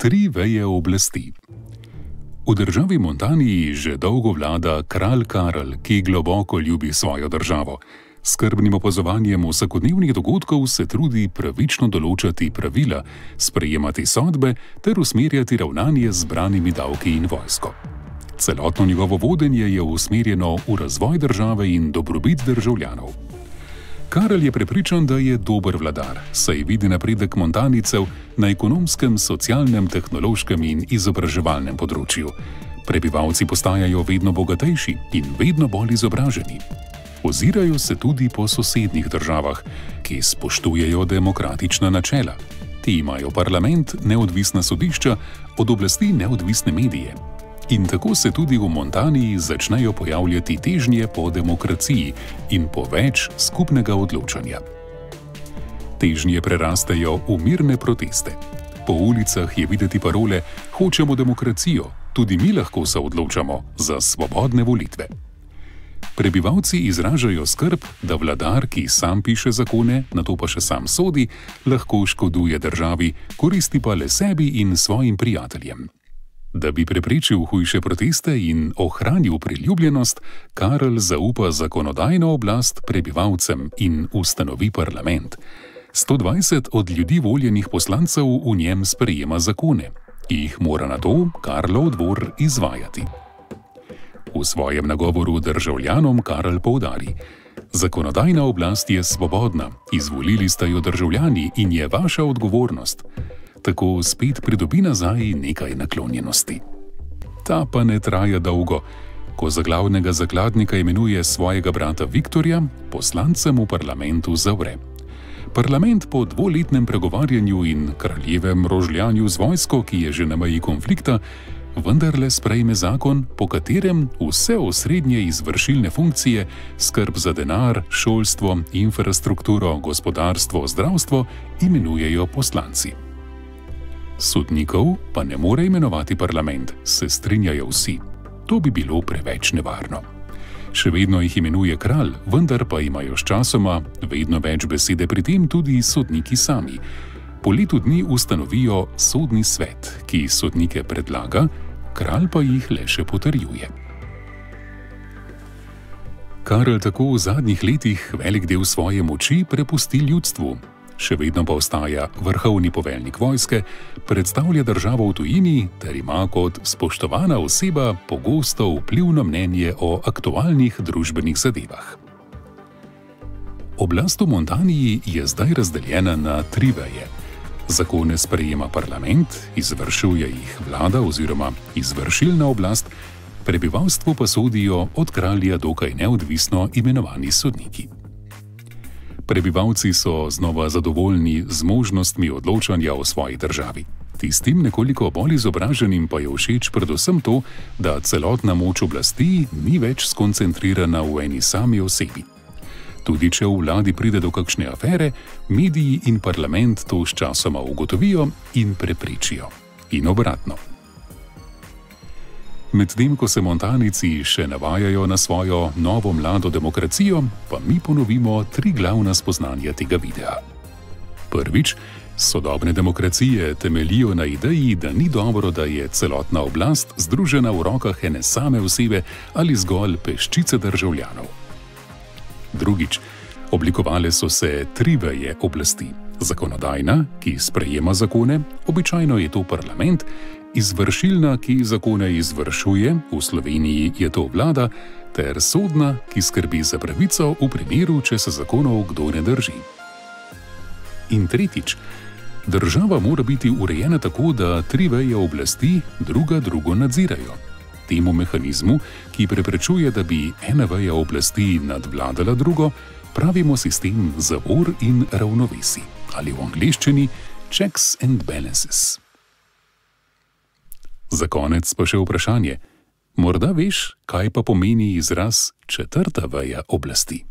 Tri veje oblasti. V državi Montaniji že dolgo vlada kralj Karl, ki globoko ljubi svojo državo. Skrbnim opazovanjem vsakodnevnih dogodkov se trudi pravično določati pravila, sprejemati sodbe ter usmerjati ravnanje z branimi davki in vojsko. Celotno njegovo vodenje je usmerjeno v razvoj države in dobrobit državljanov. Karel je prepričan, da je dober vladar, saj vidi napredek Montanicev na ekonomskem, socialnem, tehnološkem in izobraževalnem področju. Prebivalci postajajo vedno bogatejši in vedno bolj izobraženi. Ozirajo se tudi po sosednjih državah, ki spoštujejo demokratična načela. Ti imajo parlament, neodvisna sodišča, od oblasti neodvisne medije, In tako se tudi v Montaniji začnejo pojavljati težnje po demokraciji in po več skupnega odločanja. Težnje prerastejo v mirne proteste. Po ulicah je videti parole: Hočemo demokracijo, tudi mi lahko se odločamo za svobodne volitve. Prebivalci izražajo skrb, da vladar, ki sam piše zakone, na to pa še sam sodi, lahko škoduje državi, koristi pa le sebi in svojim prijateljem. Da bi preprečil hujše proteste in ohranil priljubljenost, Karl zaupa zakonodajno oblast prebivalcem in ustanovi parlament. 120 od ljudi voljenih poslancev v njem sprejema zakone, ki jih mora na to Karlov dvor izvajati. V svojem nagovoru državljanom Karl poudari: Zakonodajna oblast je svobodna, izvolili ste jo državljani in je vaša odgovornost tako spet pridobi nazaj nekaj naklonjenosti. Ta pa ne traja dolgo. Ko za glavnega zakladnika imenuje svojega brata Viktorja, poslancem v parlamentu zavre. Parlament po dvoletnem pregovarjanju in kraljevem rožljanju z vojsko, ki je že na meji konflikta, vendarle sprejme zakon, po katerem vse osrednje izvršilne funkcije, skrb za denar, šolstvo, infrastrukturo, gospodarstvo, zdravstvo, imenujejo poslanci. Sodnikov pa ne more imenovati parlament, se strinjajo vsi. To bi bilo preveč nevarno. Še vedno jih imenuje kralj, vendar pa imajo sčasoma vedno več besede pri tem tudi sodniki sami. Po letu dni ustanovijo sodni svet, ki sodnike predlaga, kralj pa jih le še potrjuje. Karl tako v zadnjih letih velik del svoje moči prepusti ljudstvu, še vedno pa ostaja vrhovni poveljnik vojske, predstavlja državo v tujini ter ima kot spoštovana oseba pogosto vplivno mnenje o aktualnih družbenih zadevah. Oblast v Montaniji je zdaj razdeljena na tri veje. Zakone sprejema parlament, izvršuje jih vlada oziroma izvršilna oblast, prebivalstvo pa sodijo od kralja dokaj neodvisno imenovani sodniki. Prebivalci so znova zadovoljni z možnostmi odločanja o svoji državi. Tistim nekoliko bolj izobraženim pa je všeč predvsem to, da celotna moč oblasti ni več skoncentrirana v eni sami osebi. Tudi če v vladi pride do kakšne afere, mediji in parlament to sčasoma ugotovijo in preprečijo. In obratno. Medtem ko se montanici še navajajo na svojo novo mlado demokracijo, pa mi ponovimo tri glavna spoznanja tega videa. Prvič, sodobne demokracije temeljijo na ideji, da ni dobro, da je celotna oblast združena v rokah ene same osebe ali zgolj peščice državljanov. Drugič, oblikovale so se tri veje oblasti. Zakonodajna, ki sprejema zakone, običajno je to parlament, izvršilna, ki zakone izvršuje, v Sloveniji je to vlada, ter sodna, ki skrbi za pravico v primeru, če se zakonov kdo ne drži. In tretjič, država mora biti urejena tako, da tri veje oblasti druga drugo nadzirajo. Temu mehanizmu, ki preprečuje, da bi ena veja oblasti nadvladala drugo, pravimo sistem zavor in ravnovesi ali v angleščini checks and balances. Za konec pa še vprašanje: morda veš, kaj pa pomeni izraz četrta veja oblasti?